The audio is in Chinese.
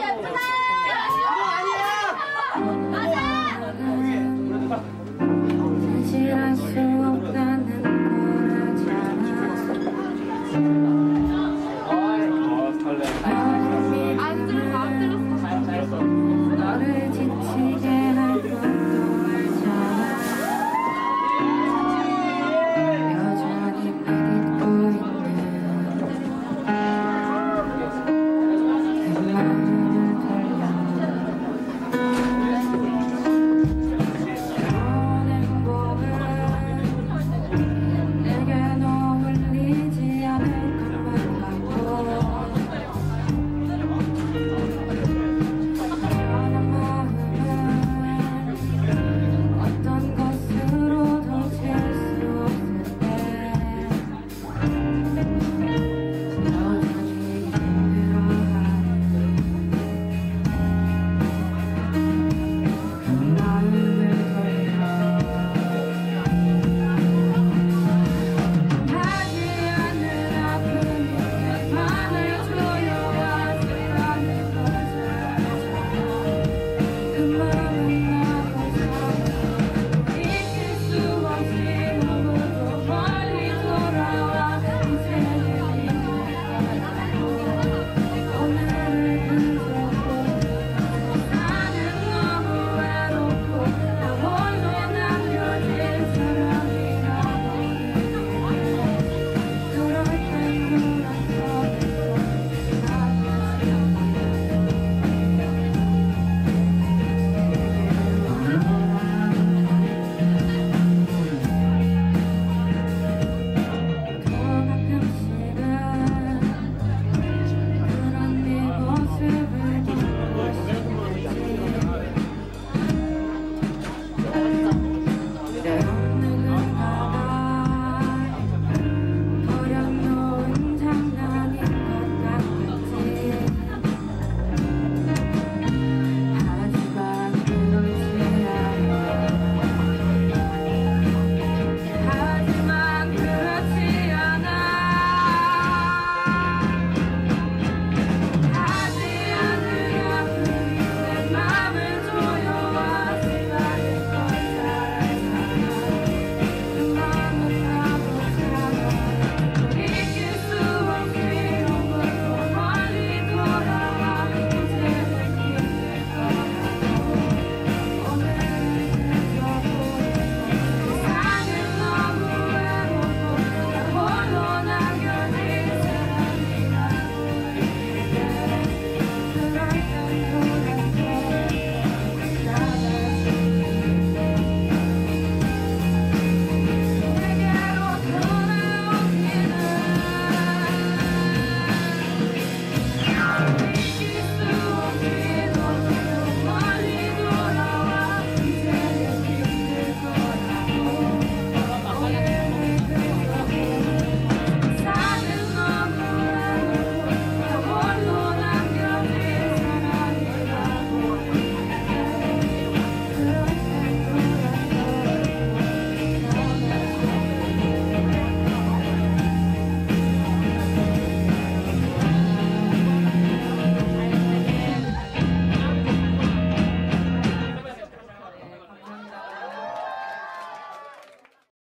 拜拜。